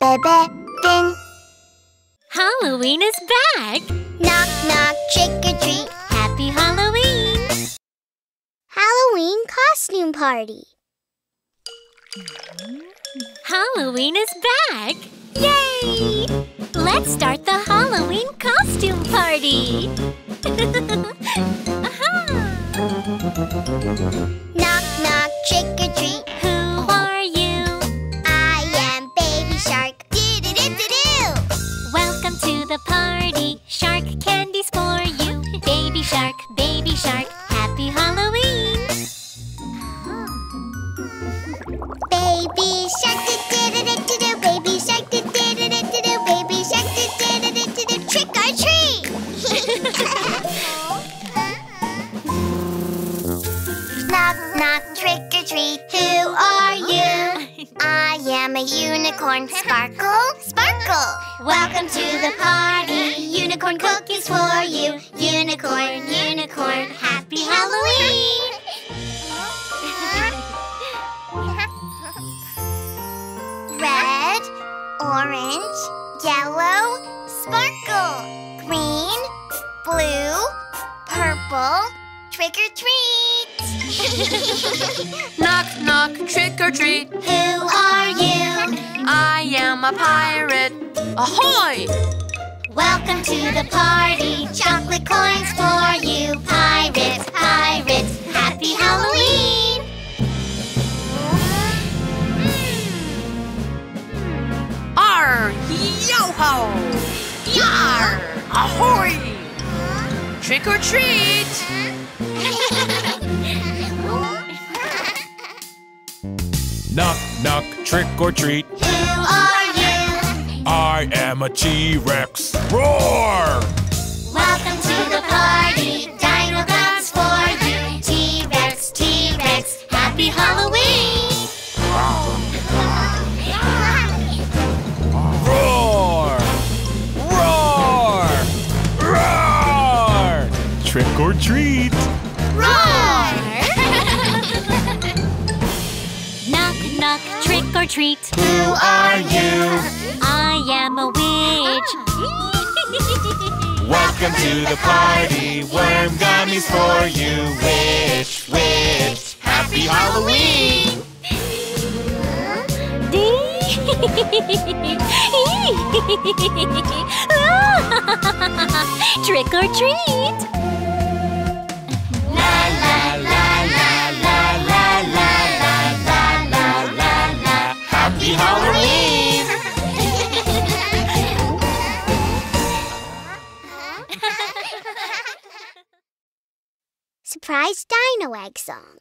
Bebe, bin. Halloween is back! Knock, knock, trick or treat. Happy Halloween! Halloween costume party. Halloween is back! Yay! Let's start the Halloween costume party! Aha! Party. Unicorn cookies for you. Unicorn, unicorn. Happy Halloween. Red, orange, yellow, sparkle. Green, blue, purple. Trick or treat. Knock, knock, trick or treat. Who are you? I am a pirate. Ahoy! Welcome to the party. Chocolate coins for you. Pirates, pirates. Happy Halloween. Arr! Yo ho! Yar! Ahoy! Trick or treat! Knock, knock, trick or treat. Who are you? I am a T-Rex. Roar! Welcome for you. Witch, witch. Happy Halloween! Trick or treat! Surprise Dino Egg song.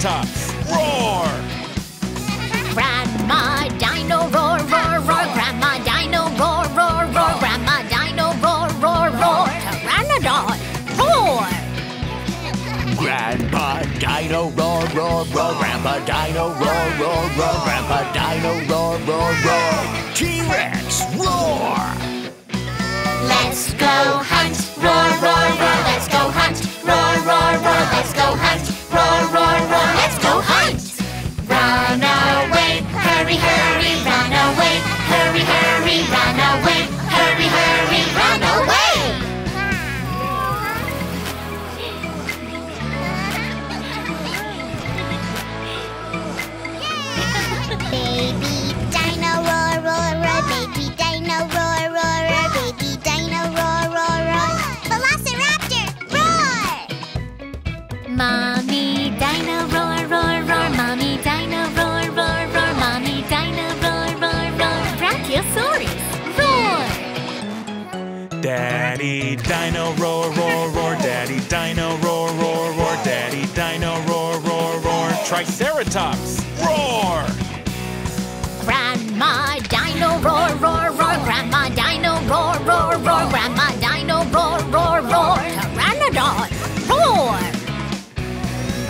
Triceratops roar! Grandma dino roar roar roar, grandma dino roar roar roar, grandma dino roar roar roar, pteranodon roar! Grandpa Dino roar roar roar, Grandpa Dino roar roar roar, Grandpa Dino roar roar roar, T-Rex roar. Let's go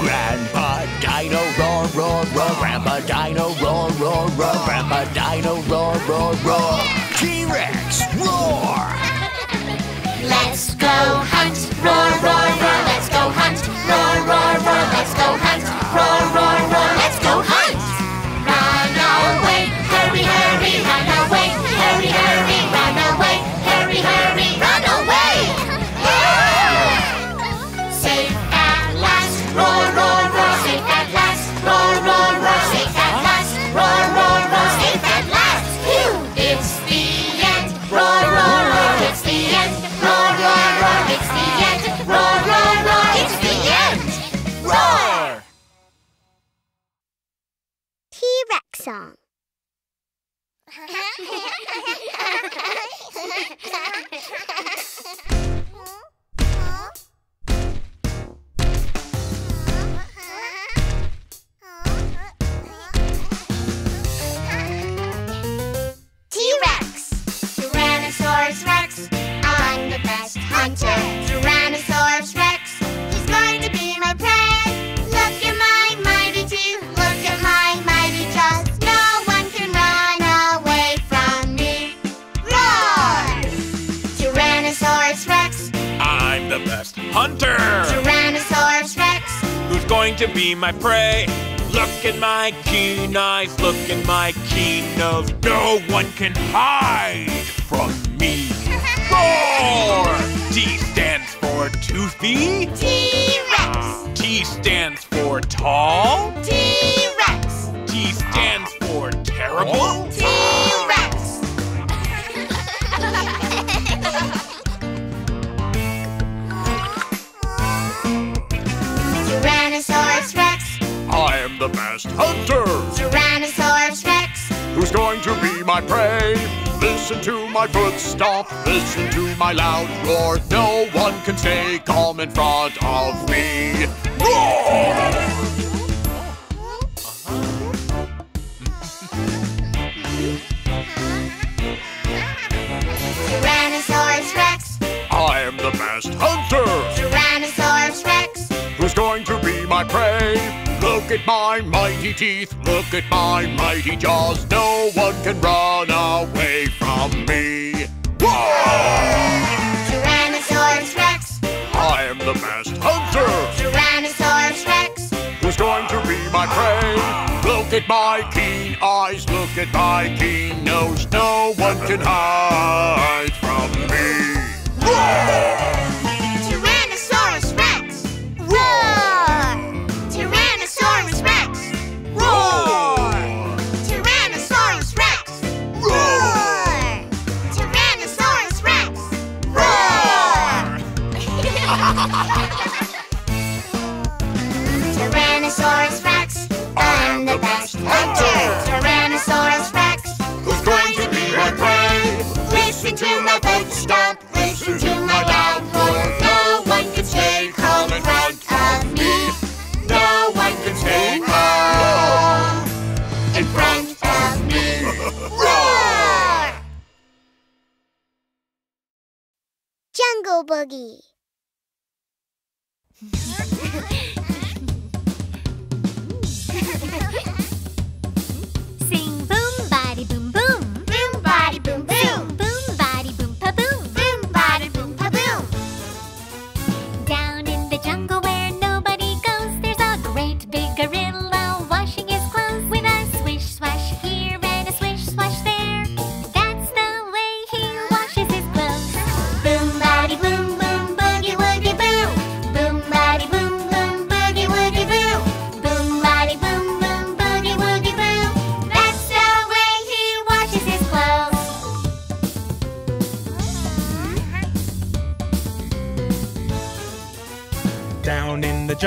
Grandpa Dino roar, roar, roar. Grandpa Dino roar, roar, roar. Grandpa Dino roar, roar, roar. T-Rex roar! Let's go hunt, roar, roar, roar. Let's go hunt, roar, roar, roar. Let's go hunt, to be my prey? Look in my keen eyes, look in my keen nose. No one can hide from me. Roar! T stands for toothy. T-Rex. T stands for tall. T-Rex. T stands for terrible. The best hunter! Tyrannosaurus Rex. Who's going to be my prey? Listen to my footstop, listen to my loud roar. No one can stay calm in front of me. Roar! Tyrannosaurus Rex. I am the best hunter! Tyrannosaurus Rex. Who's going to be my prey? Look at my mighty teeth, look at my mighty jaws. No one can run away from me. Roar! Tyrannosaurus Rex. I am the best hunter! Tyrannosaurus Rex. Who's going to be my prey? Look at my keen eyes, look at my keen nose. No one can hide from me. Tyrannosaurus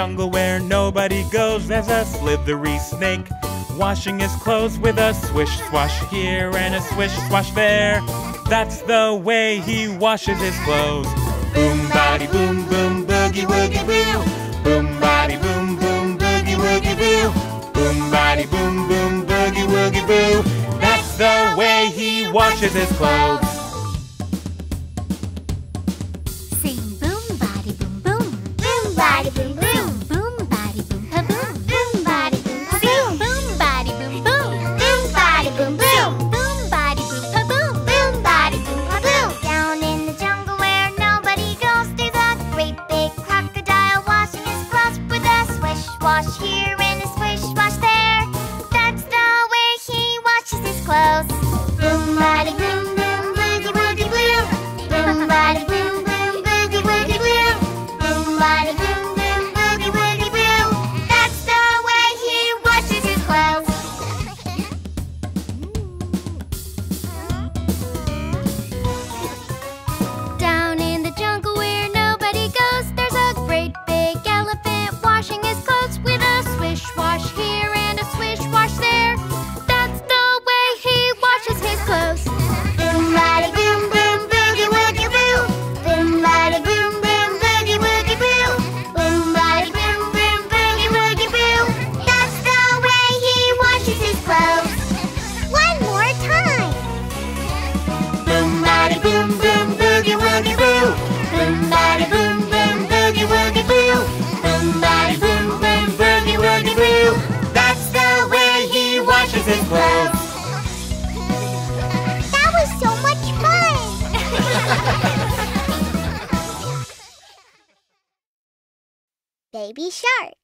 jungle where nobody goes, there's a slithery snake washing his clothes with a swish swash here and a swish swash there. That's the way he washes his clothes. Boom, body, boom, boom, boogie, woogie, boo. Boom, body, boom, boom, boogie, woogie, boo. Boom, body, boom, boom, boogie, woogie, boo. That's the way he washes his clothes. Baby shark.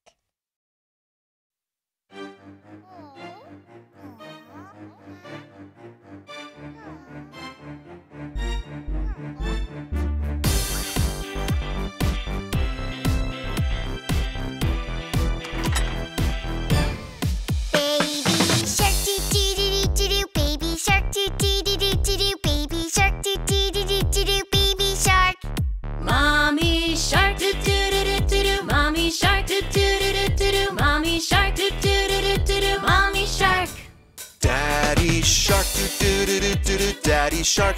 Daddy shark.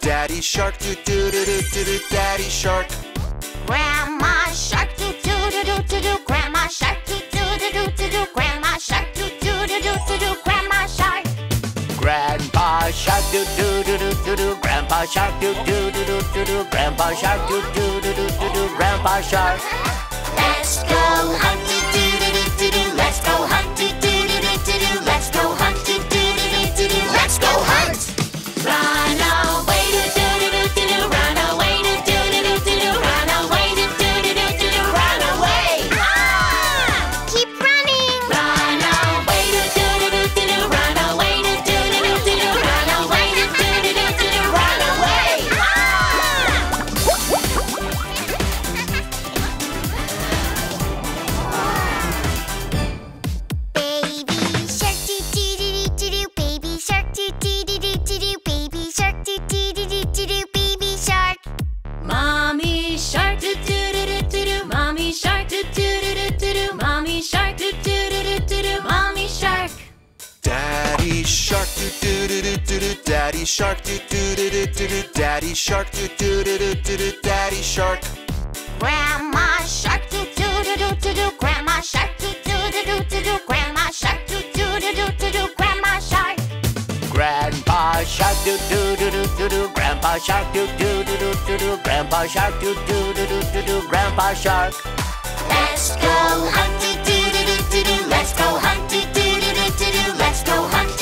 Daddy shark. Daddy shark. Grandma shark Grandma shark Grandma shark Grandma shark Grandpa shark. Grandpa shark. Grandpa shark. Grandpa shark. Let's go hunt doo doo doo doo doo doo Let's go hunt shark doo doo doo doo doo doo. Daddy shark doo doo doo doo doo doo. Daddy shark doo doo doo doo doo doo. Daddy shark. Grandma shark doo doo doo doo doo doo Grandma shark doo doo doo doo doo doo Grandma shark doo doo doo doo doo doo Grandma shark Grandpa shark doo doo doo doo doo doo. Grandpa shark doo doo doo doo doo doo. Grandpa shark doo doo doo doo doo doo. Grandpa shark. Let's go hunt doo doo doo doo doo Let's go hunt doo doo doo doo doo Let's go hunt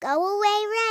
Go away, rain.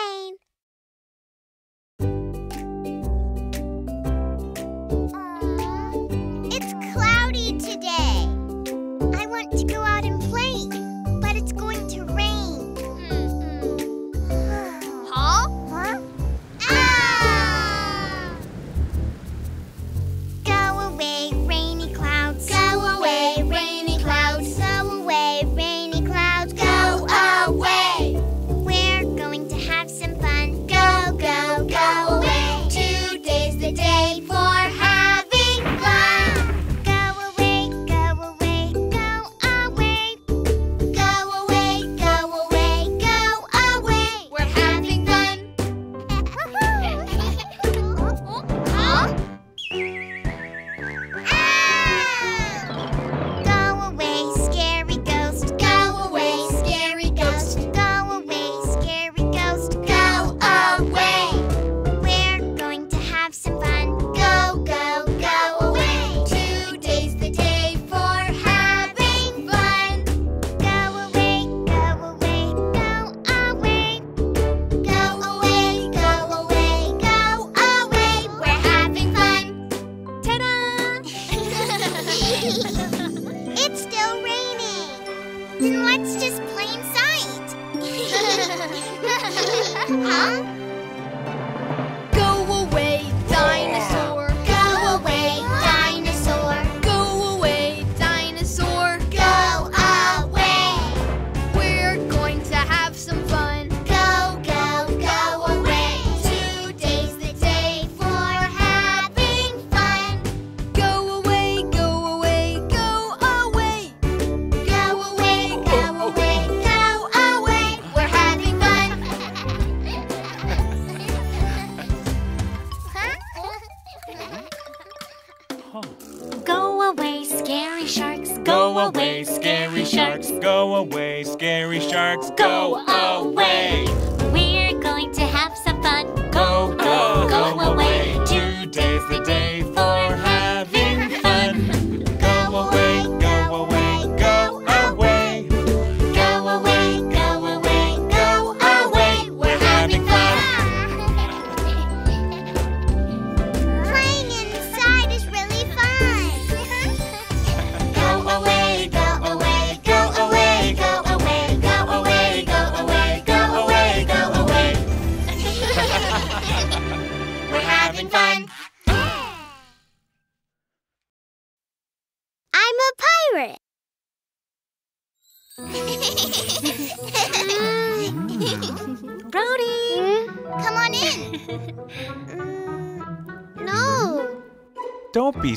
Go away, scary sharks. Go, away, scary sharks. Go away, scary sharks. Go, away. We're going to have some fun. Go, go, go, go away. Today's the day for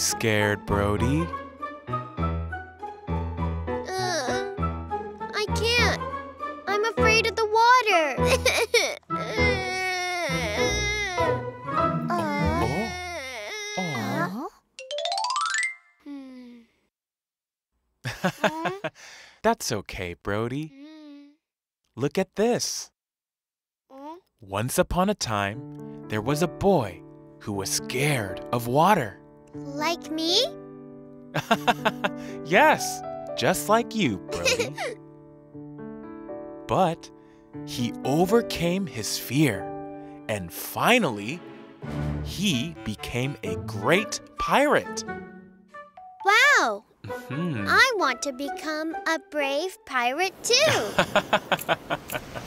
scared, Brody. Uh, I can't. I'm afraid of the water. Uh, hmm. That's okay, Brody. Hmm. Look at this. Once upon a time, there was a boy who was scared of water. Like me? yes, just like you, Brody. but he overcame his fear, and finally, he became a great pirate. Wow! Mm-hmm. I want to become a brave pirate too.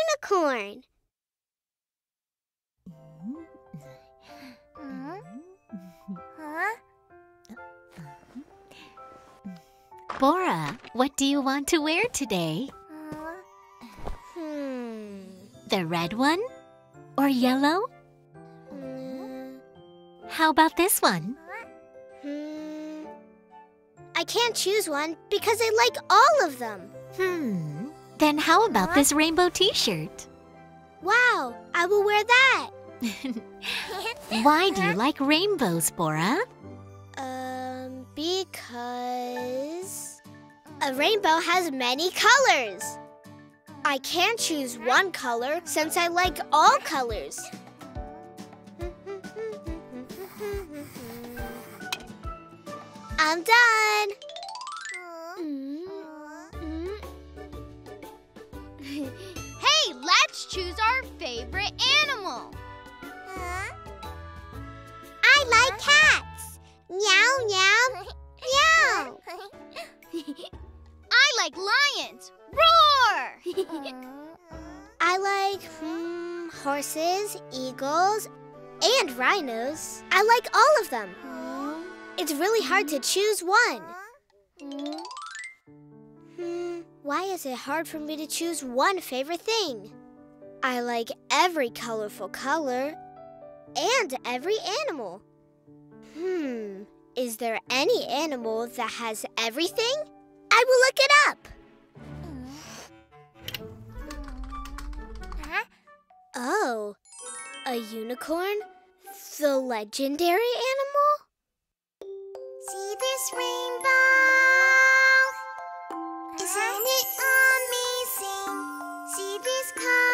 unicorn. Bora, what do you want to wear today? Uh, hmm. The red one? Or yellow? Uh, How about this one? Hmm. I can't choose one because I like all of them. Hmm. Then how about this rainbow t shirt? Wow, I will wear that. Why do you like rainbows, Bora? Um, because a rainbow has many colors. I can't choose one color since I like all colors. I'm done. Let's choose our favorite animal. Huh? I like cats. Meow, meow, meow. I like lions. Roar! I like hmm, horses, eagles, and rhinos. I like all of them. It's really hard to choose one. Hmm, why is it hard for me to choose one favorite thing? I like every colorful color and every animal. Hmm, is there any animal that has everything? I will look it up. Oh, a unicorn? The legendary animal? See this rainbow? Isn't it amazing? See these colors?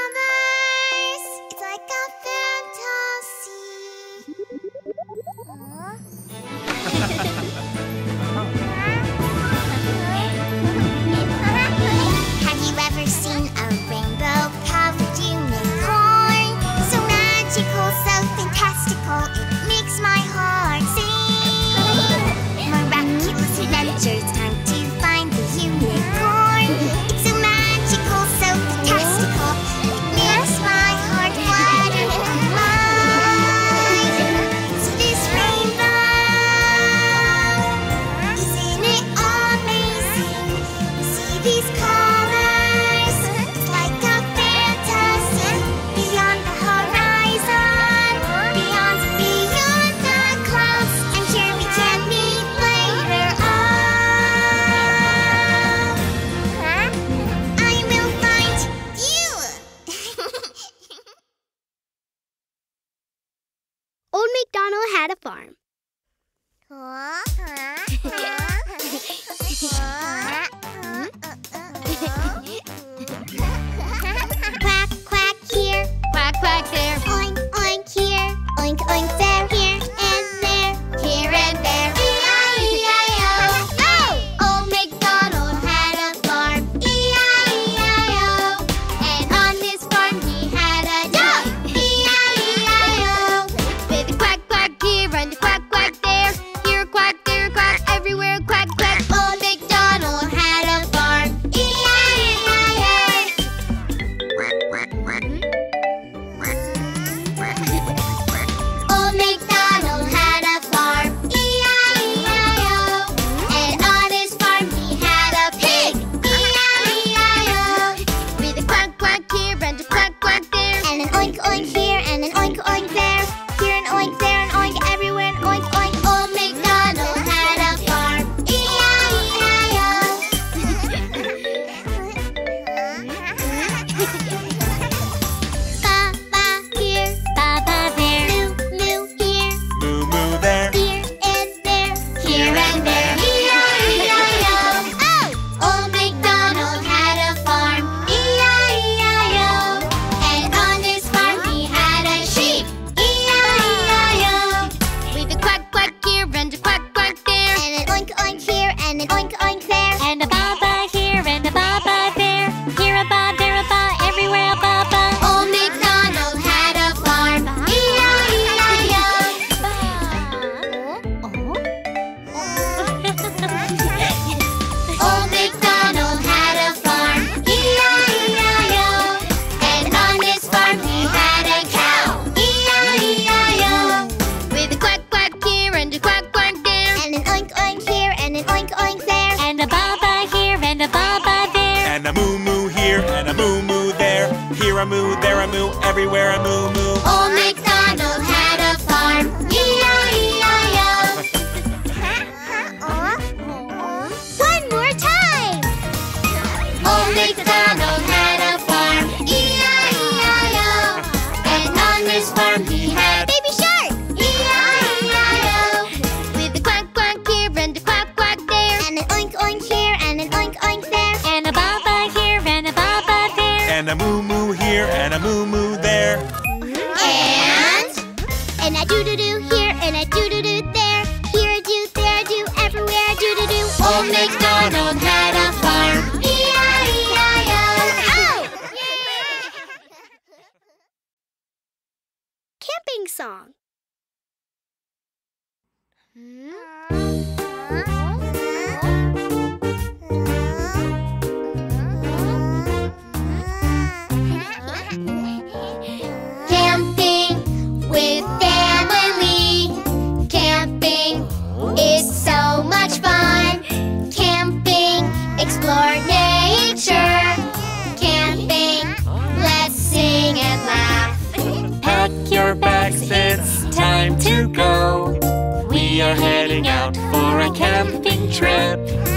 フフフフ。Moo moo there, here a moo, there a moo, everywhere a moo moo. Old MacDonald had a farm, E-I-E-I-O. One more time! Old MacDonald out for a camping trip.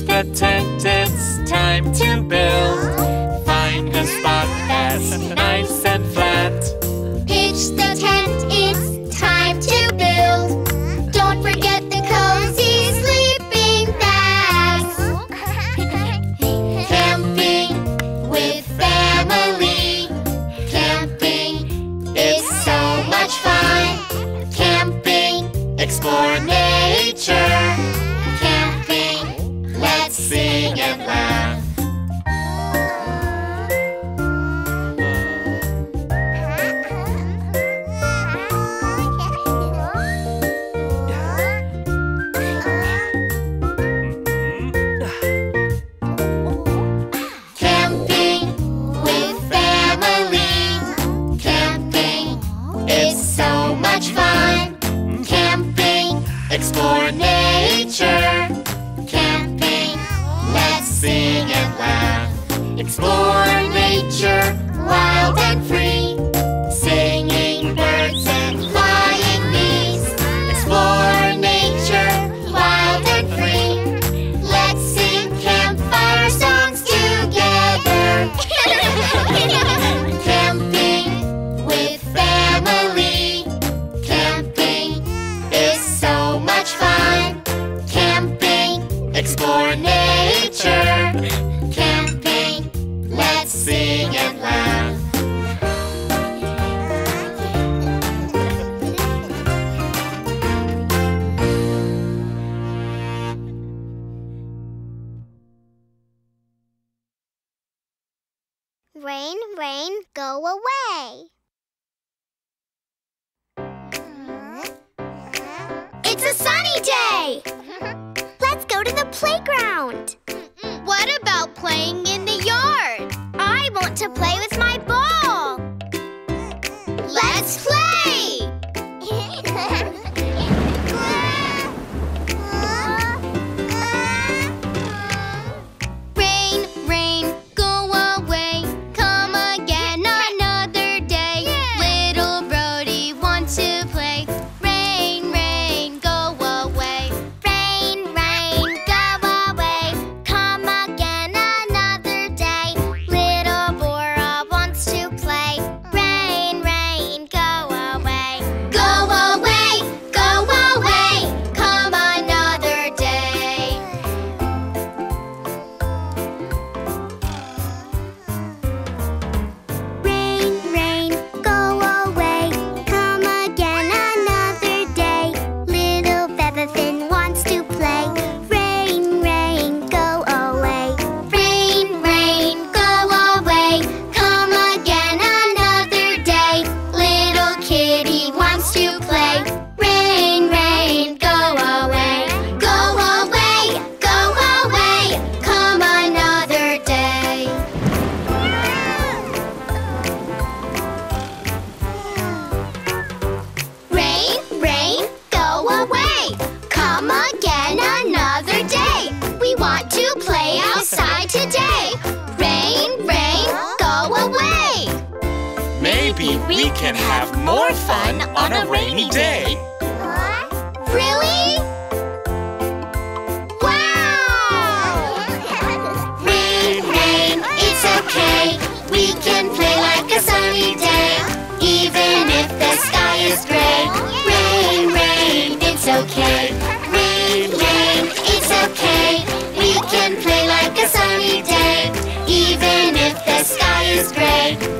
reach the tent, it's time to build. Find a spot that's nice. Explore nature, wild and free. go away. It's a sunny day! Let's go to the playground. What about playing in the yard? I want to play with my is gray.